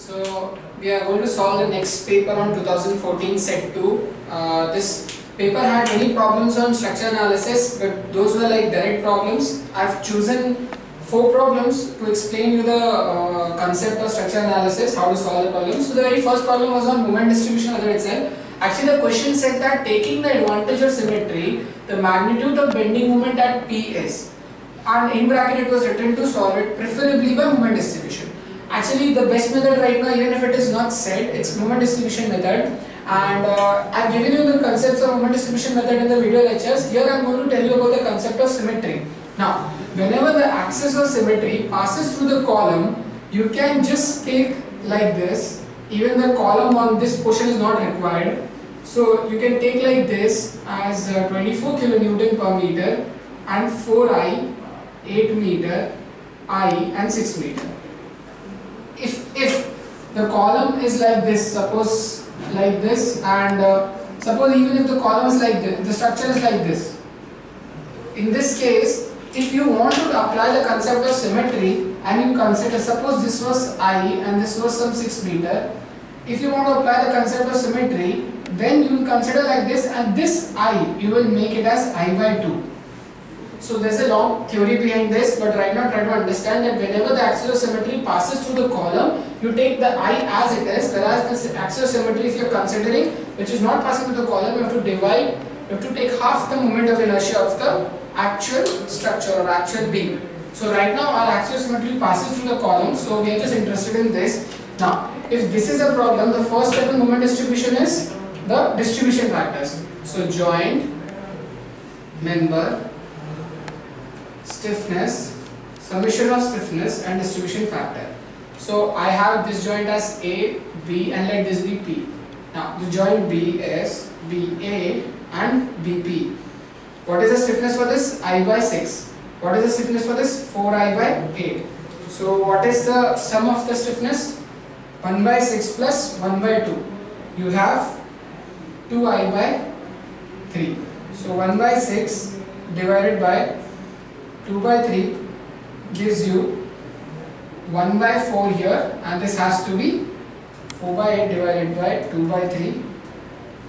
So we are going to solve the next paper on 2014 set 2. Uh, this paper had many problems on structure analysis but those were like direct problems. I've chosen four problems to explain you the uh, concept of structure analysis, how to solve the problem. So the very first problem was on moment distribution method itself. Actually the question said that taking the advantage of symmetry, the magnitude of bending moment at P is and in bracket it was written to solve it preferably by moment distribution. Actually the best method right now even if it is not said, it's moment distribution method and uh, I've given you the concepts of moment distribution method in the video lectures. Here I'm going to tell you about the concept of symmetry. Now whenever the axis of symmetry passes through the column, you can just take like this, even the column on this portion is not required. So you can take like this as uh, 24 kilonewton per meter and 4i 8 meter, I and 6 meter. The column is like this, suppose like this and uh, suppose even if the column is like this, the structure is like this. In this case, if you want to apply the concept of symmetry and you consider, suppose this was I and this was some 6 meter, if you want to apply the concept of symmetry, then you will consider like this and this I, you will make it as I by 2 so there's a long theory behind this, but right now try to understand that whenever the axis of symmetry passes through the column, you take the i as it is, whereas the axis of symmetry if you're considering, which is not passing through the column, you have to divide, you have to take half the moment of inertia of the actual structure or actual beam. So right now our axis of symmetry passes through the column, so we are just interested in this. Now, if this is a problem, the first step in moment distribution is the distribution factors. So joint, member, stiffness, summation of stiffness and distribution factor. So I have this joint as A, B and let this be P. Now the joint B is BA and BP. What is the stiffness for this? I by 6. What is the stiffness for this? 4I by 8. So what is the sum of the stiffness? 1 by 6 plus 1 by 2. You have 2I by 3. So 1 by 6 divided by 2 by 3 gives you 1 by 4 here and this has to be 4 by 8 divided by 2 by 3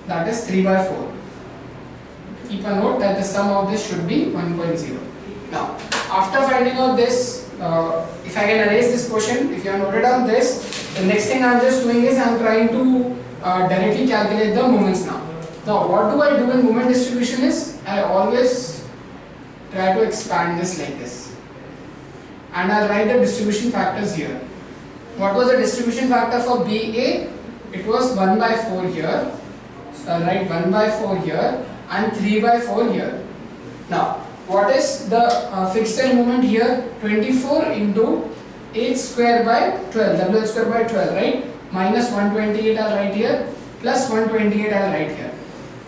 that is 3 by 4. Keep a note that the sum of this should be 1.0. Now after finding out this, uh, if I can erase this portion, if you have noted down this, the next thing I am just doing is I am trying to uh, directly calculate the moments now. Now what do I do in moment distribution is I always try to expand this like this and I'll write the distribution factors here. What was the distribution factor for BA? It was 1 by 4 here. So I'll write 1 by 4 here and 3 by 4 here. Now what is the uh, fixed end moment here? 24 into 8 square by 12, WL square by 12, right? Minus 128 I'll write here, plus 128 I'll write here.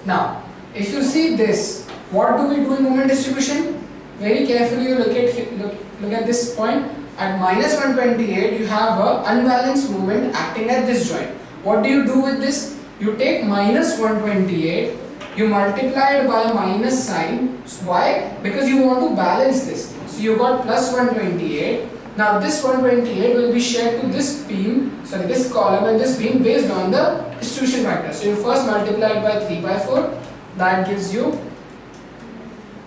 Now, if you see this, what do we do in moment distribution? Very carefully you look at, look, look at this point. At minus 128, you have a unbalanced moment acting at this joint. What do you do with this? You take minus 128 you multiply it by a minus sign. Why? Because you want to balance this. So you got plus 128. Now this 128 will be shared to this beam, sorry this column and this beam based on the distribution factor. So you first multiply it by 3 by 4. That gives you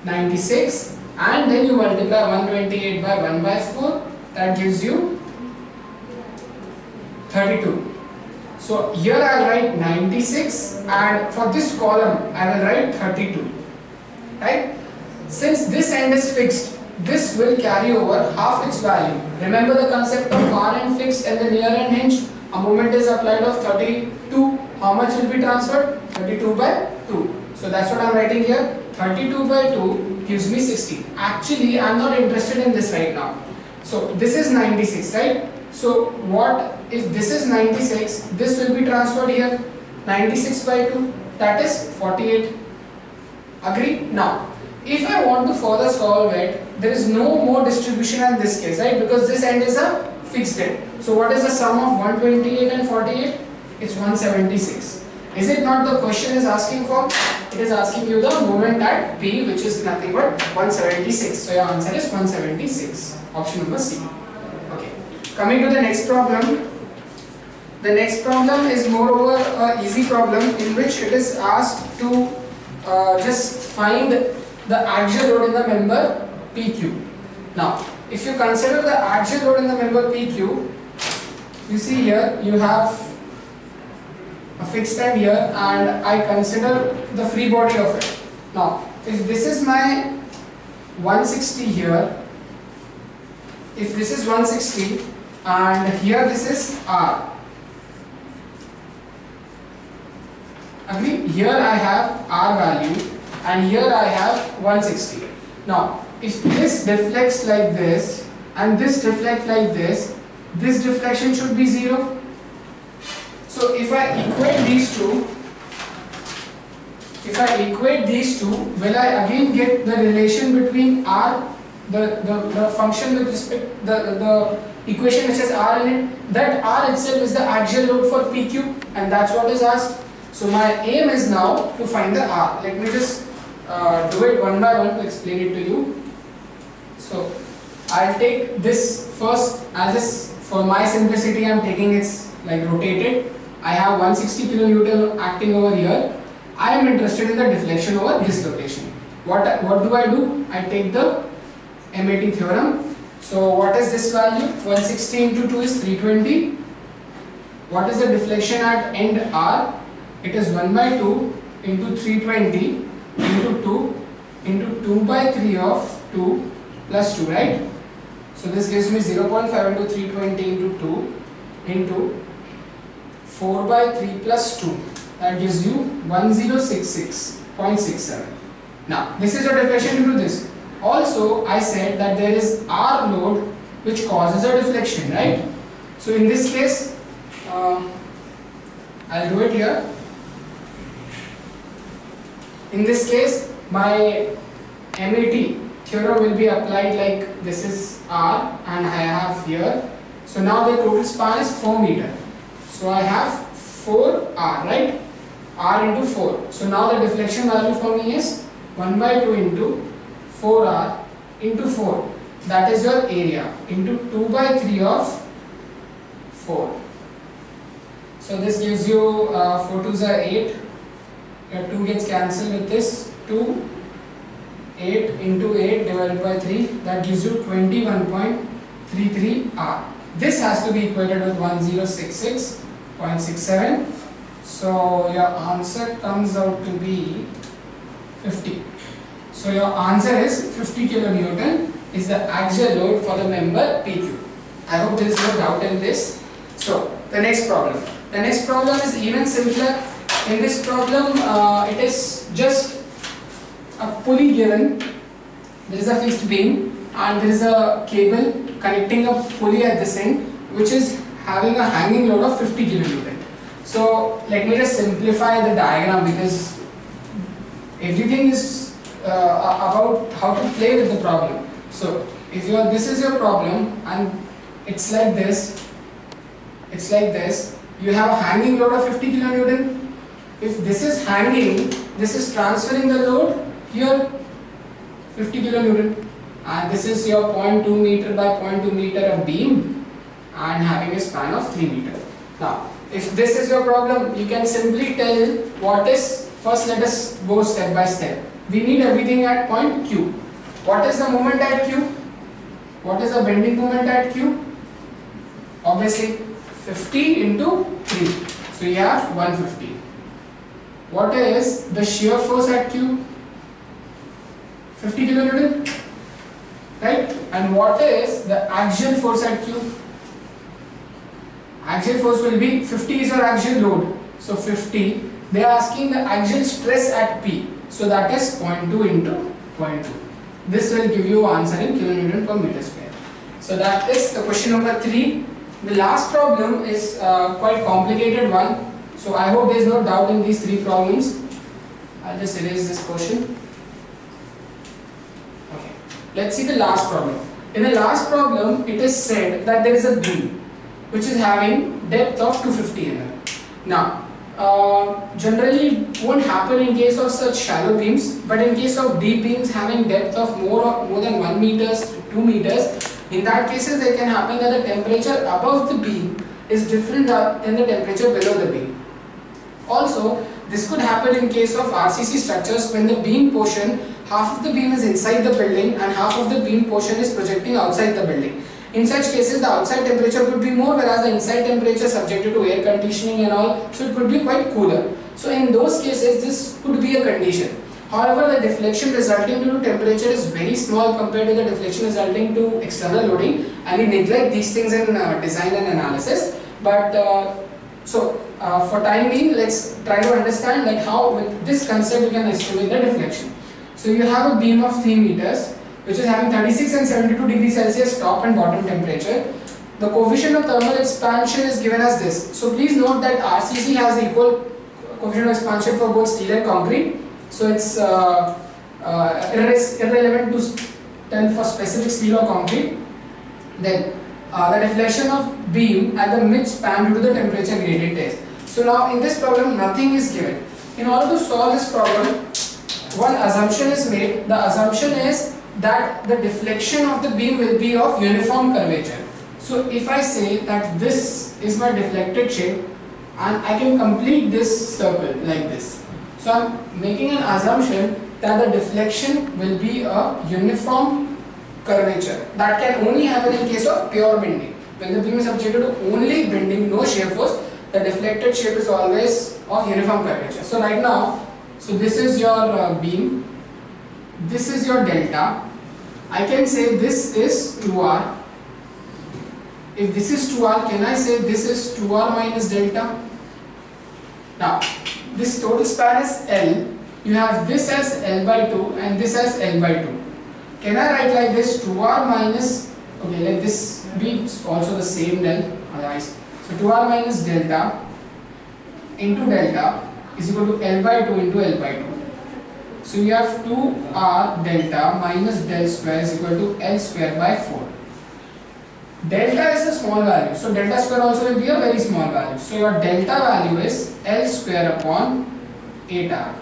96 and then you multiply 128 by 1 by 4. That gives you 32. So here I will write 96 and for this column I will write 32. Right? Since this end is fixed, this will carry over half its value. Remember the concept of far end fixed and the near end hinge? A moment is applied of 32. How much will be transferred? 32 by 2. So that's what I am writing here. 32 by 2 gives me 60. Actually, I am not interested in this right now. So this is 96, right? So what if this is 96, this will be transferred here, 96 by 2, that is 48. Agree? Now, if I want to further solve it, there is no more distribution in this case, right? Because this end is a fixed end. So what is the sum of 128 and 48? It's 176. Is it not the question is asking for? It is asking you the moment at P which is nothing but 176. So your answer is 176. Option number C. Okay. Coming to the next problem. the next problem is moreover an easy problem in which it is asked to uh, just find the axial load in the member PQ. Now, if you consider the axial load in the member PQ, you see here you have a fixed end here and I consider the free body of it. Now, if this is my 160 here, if this is 160 and here this is R. Agree? Here I have R value and here I have 160. Now, if this deflects like this and this deflects like this, this deflection should be 0. So if I equate these two, if I equate these two, will I again get the relation between R, the, the, the function with respect, the, the equation which has R in it, that R itself is the axial load for PQ and that's what is asked. So my aim is now to find the R. Let me just uh, do it one by one to explain it to you. So I'll take this first as this for my simplicity I'm taking it like rotated. I have 160 kilonewton acting over here I am interested in the deflection over this location. What, what do I do? I take the MAT theorem. So what is this value? 160 into 2 is 320. What is the deflection at end R? It is 1 by 2 into 320 into 2 into 2 by 3 of 2 plus 2, right? So this gives me 0.5 into 320 into 2 into 4 by 3 plus 2 that gives you 1066.67. Now, this is your deflection into this. Also, I said that there is R load which causes a deflection, right? So, in this case, uh, I'll do it here. In this case, my MAT theorem will be applied like this is R and I have here. So now the total span is 4 meter. So I have 4R, right? r into 4. So now the deflection value for me is 1 by 2 into 4r into 4. That is your area into 2 by 3 of 4. So this gives you uh, 4 2s are 8. Your 2 gets cancelled with this 2. 8 into 8 divided by 3 that gives you 21.33 r. This has to be equated with 1066.67 so your answer comes out to be 50. So your answer is 50 kilonewton is the axial load for the member PQ. I hope there is no doubt in this. So the next problem. The next problem is even simpler. In this problem, uh, it is just a pulley given. There is a fixed beam and there is a cable connecting a pulley at this end which is having a hanging load of 50 kilonewton. So let me just simplify the diagram because everything is uh, about how to play with the problem. So if you are, this is your problem and it's like this, it's like this, you have a hanging load of 50 kilonewton. If this is hanging, this is transferring the load here 50 kilonewton and this is your 0.2 meter by 0.2 meter of beam and having a span of 3 meter. Now if this is your problem, you can simply tell what is, first let us go step by step. We need everything at point Q. What is the moment at Q? What is the bending moment at Q? Obviously 50 into 3. So you have 150. What is the shear force at Q? 50 kilonewton. Right? And what is the axial force at Q? Axial force will be 50 is your axial load. So 50 they are asking the axial stress at P. So that is 0.2 into 0.2 this will give you answer in kilonewton per meter square. So that is the question number 3 the last problem is uh, quite complicated one. So I hope there is no doubt in these three problems. I'll just erase this question. Okay. Let's see the last problem. In the last problem it is said that there is a beam which is having depth of 250 mm. Now, uh, generally won't happen in case of such shallow beams, but in case of deep beams having depth of more more than 1 meters to 2 meters, in that cases they can happen that the temperature above the beam is different than the temperature below the beam. Also, this could happen in case of RCC structures when the beam portion, half of the beam is inside the building and half of the beam portion is projecting outside the building. In such cases, the outside temperature could be more whereas the inside temperature subjected to air conditioning and all, so it could be quite cooler. So in those cases, this could be a condition. However, the deflection resulting due to temperature is very small compared to the deflection resulting to external loading and we neglect these things in uh, design and analysis. But uh, so uh, for time being, let's try to understand like how with this concept you can estimate the deflection. So you have a beam of 3 meters which is having 36 and 72 degrees Celsius top and bottom temperature. The coefficient of thermal expansion is given as this. So please note that RCC has equal coefficient of expansion for both steel and concrete. So it's uh, uh, irrelevant to tell for specific steel or concrete. Then uh, the deflection of beam at the mid span due to the temperature gradient test. So now in this problem nothing is given. In order to solve this problem, one assumption is made. The assumption is that the deflection of the beam will be of uniform curvature. So if I say that this is my deflected shape and I can complete this circle like this. So I'm making an assumption that the deflection will be a uniform curvature. That can only happen in case of pure bending. When the beam is subjected to only bending, no shear force, the deflected shape is always of uniform curvature. So right now, so this is your uh, beam, this is your delta. I can say this is 2r. If this is 2r, can I say this is 2r minus delta? Now, this total span is L. You have this as L by 2 and this as L by 2. Can I write like this 2r minus, okay, let this be also the same L, otherwise. So 2r minus delta into delta is equal to L by 2 into L by 2. So you have 2r delta minus del square is equal to L square by 4. Delta is a small value. So delta square also will be a very small value. So your delta value is L square upon 8R.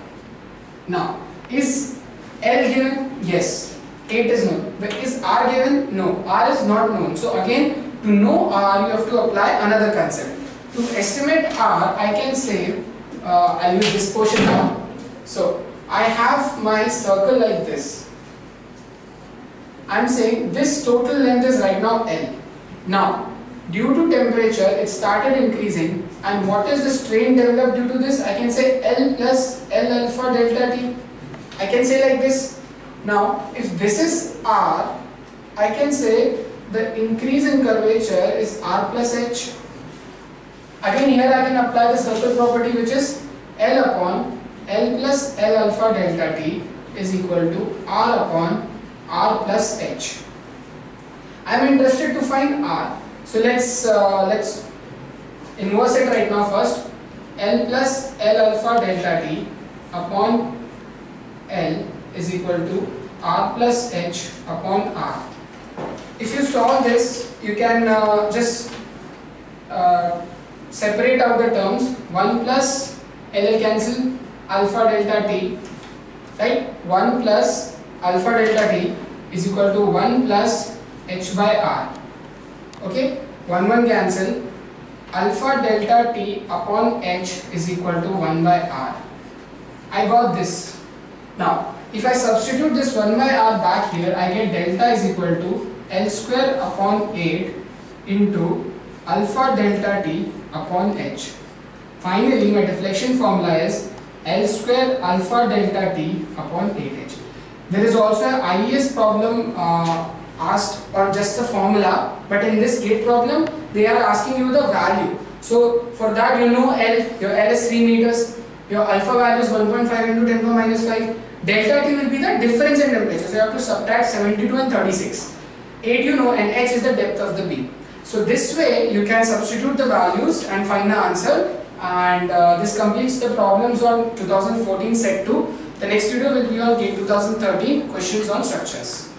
Now, is L given? Yes. 8 is known. But is R given? No. R is not known. So again, to know R, you have to apply another concept. To estimate R, I can say, uh, I'll use this portion now. So, I have my circle like this. I'm saying this total length is right now L. Now, due to temperature, it started increasing and what is the strain developed due to this? I can say L plus L alpha delta T. I can say like this. Now, if this is R, I can say the increase in curvature is R plus H. Again here I can apply the circle property which is L upon L plus L alpha delta T is equal to R upon R plus H. I am interested to find R. So let's uh, let's inverse it right now first. L plus L alpha delta T upon L is equal to R plus H upon R. If you solve this, you can uh, just uh, separate out the terms. 1 plus L cancel alpha delta T, right? 1 plus alpha delta T is equal to 1 plus h by r. Okay, 1 1 cancel. Alpha delta t upon h is equal to 1 by r. I got this. Now, if I substitute this 1 by r back here, I get delta is equal to L square upon 8 into alpha delta t upon h. Finally, my deflection formula is L square alpha delta t upon 8h. There is also an IES problem uh, asked or just the formula but in this gate problem they are asking you the value. So for that you know L your L is 3 meters your alpha value is 1.5 into 10 power minus 5 delta T will be the difference in temperature so you have to subtract 72 and 36 8 you know and H is the depth of the beam. So this way you can substitute the values and find the answer and uh, this completes the problems on 2014 set 2 the next video will be on GATE 2013 questions on structures